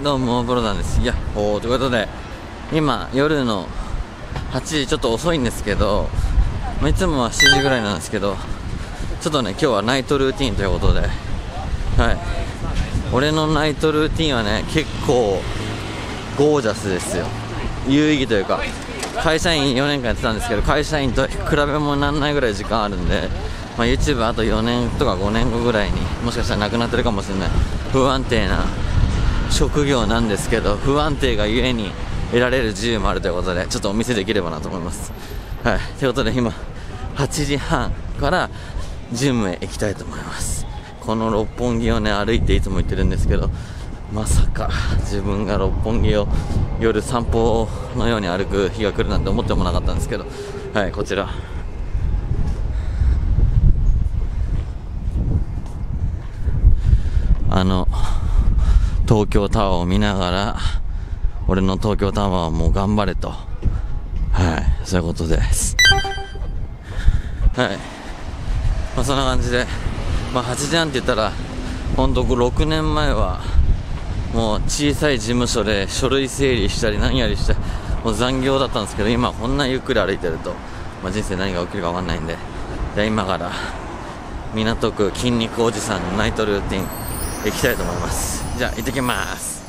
どうも、ブロダンです。いや、ほー、ということで、今、夜の8時、ちょっと遅いんですけど、まあいつもは7時ぐらいなんですけど、ちょっとね、今日はナイトルーティンということで、はい。俺のナイトルーティンはね、結構、ゴージャスですよ。有意義というか、会社員4年間やってたんですけど、会社員と比べもなんないぐらい時間あるんで、まあ、YouTube あと4年とか5年後ぐらいにもしかしたらなくなってるかもしれない不安定な職業なんですけど不安定がゆえに得られる自由もあるということでちょっとお見せできればなと思います。はい。ということで今8時半からジムへ行きたいと思います。この六本木をね歩いていつも行ってるんですけどまさか自分が六本木を夜散歩のように歩く日が来るなんて思ってもなかったんですけどはいこちら。あの東京タワーを見ながら俺の東京タワーも頑張れと。はいそういうことです。はい。まあそんな感じでまあ8時半って言ったら本当6年前はもう小さい事務所で書類整理したり何やりしてもう残業だったんですけど今こんなゆっくり歩いてると、まあ、人生何が起きるか分かんないんでじゃあ今から港区筋肉おじさんのナイトルーティン行きたいと思います。じゃあ行ってきます。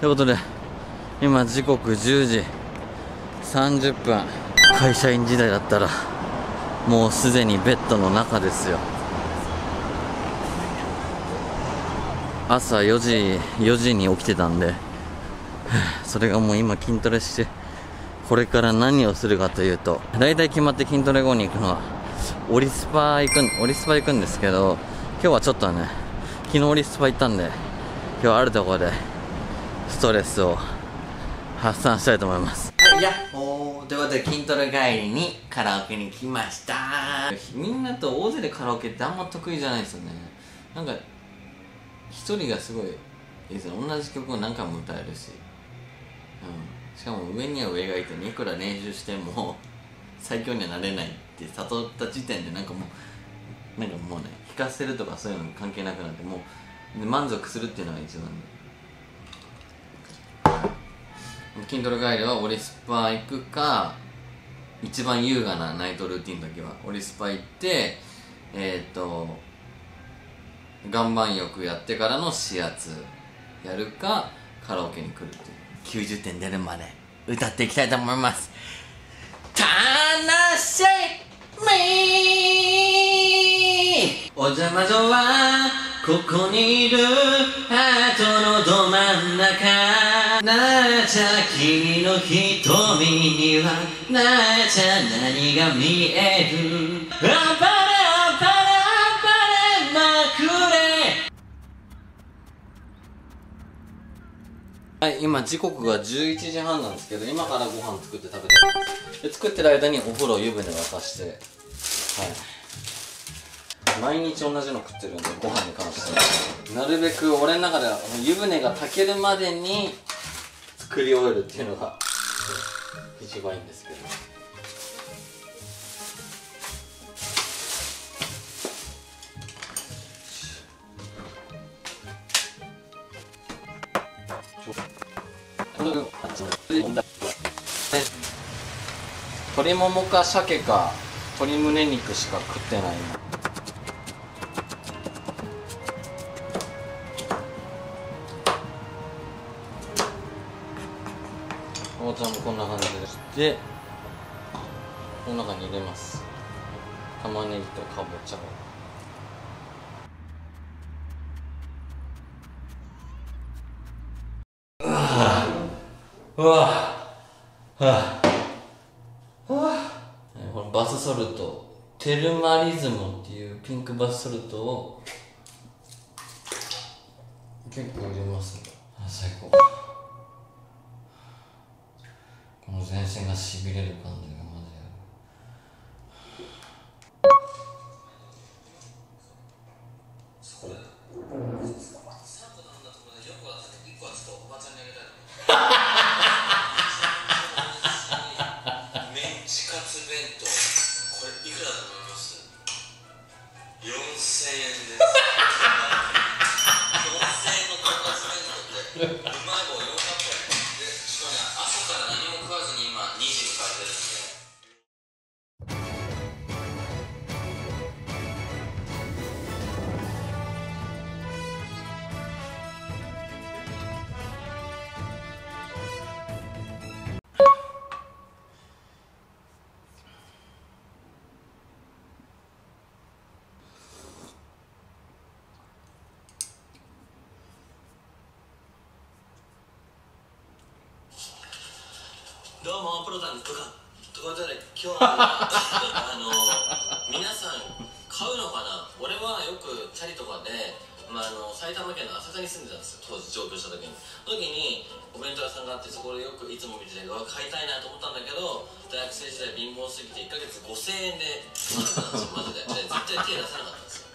ということで今時刻10時30分。会社員時代だったらもうすでにベッドの中ですよ。朝4時4時に起きてたんで それがもう今筋トレしてこれから何をするかというと大体決まって筋トレ後に行くのはオリスパ行くオリスパ行くんですけど今日はちょっとね昨日オリスパ行ったんで今日あるところでストレスを発散したいと思います。はいやっほーということで筋トレ帰りにカラオケに来ました。みんなと大勢でカラオケってあんま得意じゃないですよね。なんか一人がすごいいいですよ同じ曲を何回も歌えるし、うん、しかも上には上がいてねいくら練習しても最強にはなれないって悟った時点でなんかもうなんかもうね弾かせるとかそういうの関係なくなってもう満足するっていうのが一番筋トレ帰りはオリスパ行くか一番優雅なナイトルーティンの時は。オリスパ行ってえっ、と岩盤浴やってからの指圧やるかカラオケに来るっていう。90点出るまで歌っていきたいと思います。楽しみお邪魔女はここにいる。ハートのど真ん中。なあちゃ君の瞳にはなあちゃ何が見えるあばれあばれあばれまくれはい、今時刻が11時半なんですけど今からご飯作って食べて。ますで作ってる間にお風呂湯船沸かしてはい。毎日同じの食ってるんでご飯に関しては。なるべく俺の中では湯船が炊けるまでに作り終えるっていうのが一番いいんですけど。鶏ももか鮭か鶏胸肉しか食ってないな。でこの中に入れます。玉ねぎとかぼちゃを。うわはあこのバスソルトテルマリズムっていうピンクバスソルトを結構入れますね。あ最高。この全身がしびれる感じが。どうもプロタンとかとことで今日はあの皆さん買うのかな？俺はよくチャリとかで、まあ、あの埼玉県の浅草に住んでたんですよ当時上京した時にの時にお弁当屋さんがあってそこでよくいつも見てて買いたいなと思ったんだけど大学生時代貧乏すぎて1ヶ月5000円で済まなかったんですよマジで。で絶対手出さなかったんですよ。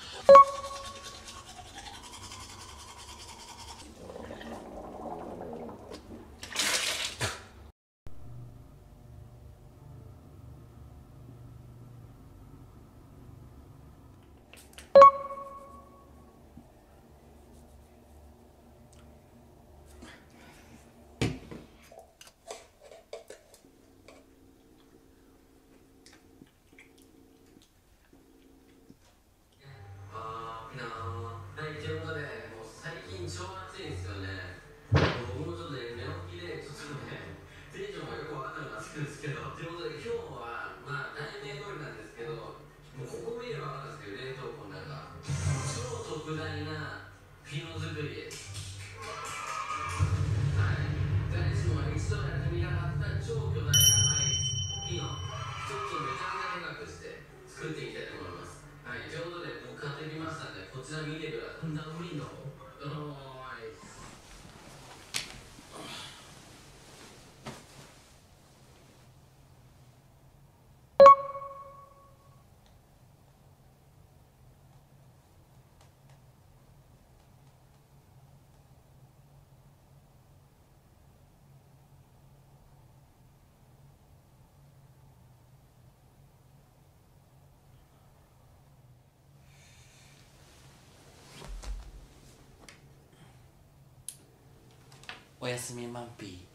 ちら見てください。ダウンウィンドウおーいおやすみマンピー。